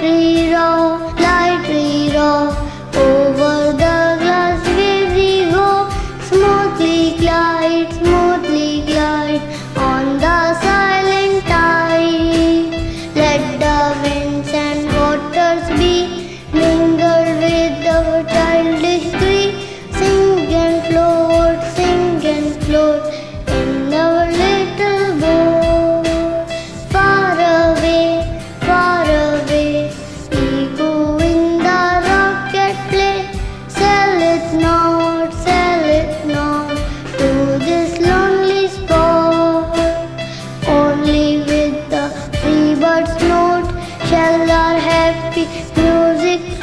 Little not, sell it not to this lonely spot. Only with the free bird's note shall our happy music.